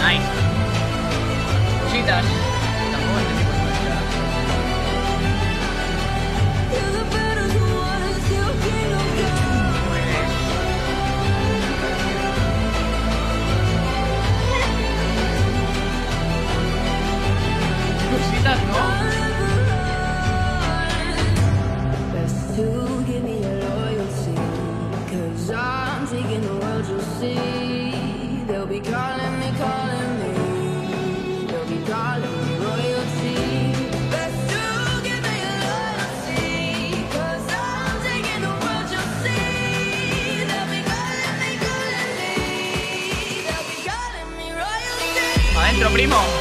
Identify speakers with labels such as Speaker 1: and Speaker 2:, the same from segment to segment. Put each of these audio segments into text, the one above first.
Speaker 1: Nice. Cositas. Tampoco nostro primo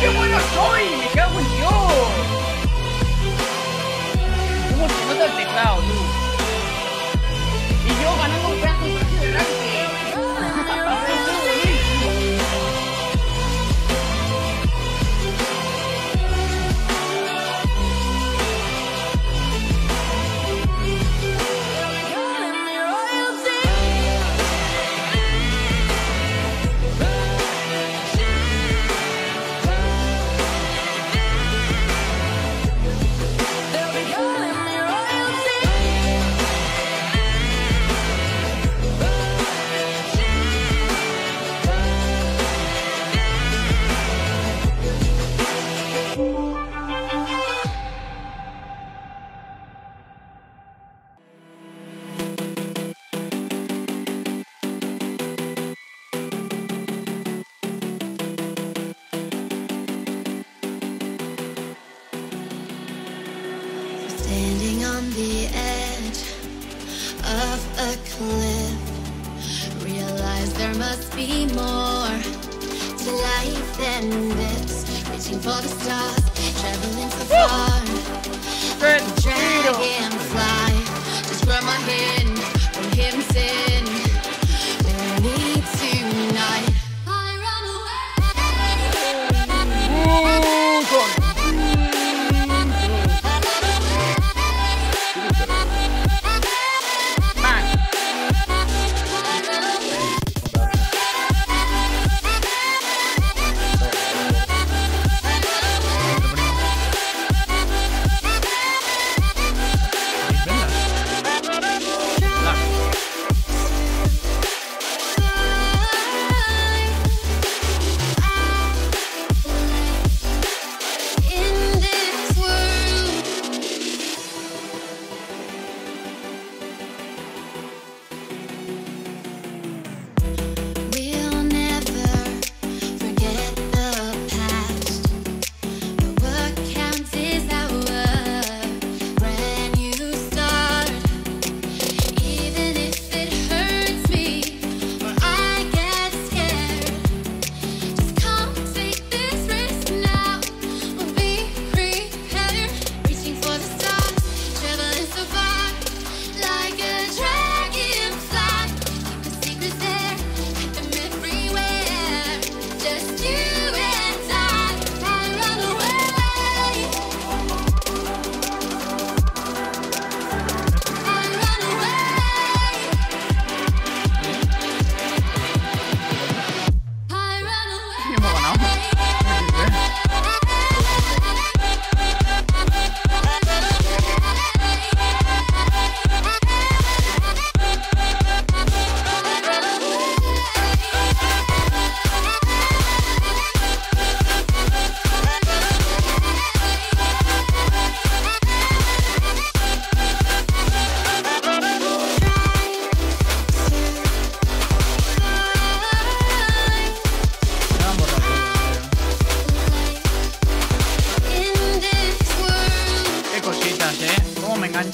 Speaker 1: qué bueno soy! ¡Me cago en Dios! ¿Cómo se nota el teclado, tú? Y yo ganando
Speaker 2: Standing on the edge of a cliff, realize there must be more to life than this. Reaching for the stars, traveling so far. Dragonfly, just grab my hand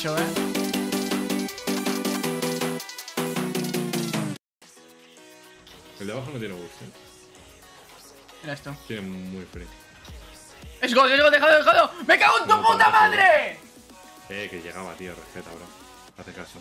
Speaker 1: ¿eh?
Speaker 3: El de abajo no tiene gusto. ¿eh?
Speaker 4: Mira esto.
Speaker 3: Tiene muy frío.
Speaker 4: ¡Es gol, es gol! ¡Dejado, dejado! ¡Me cago en tu puta madre!
Speaker 3: Eh, que llegaba, tío. Respeta, bro. Hace caso.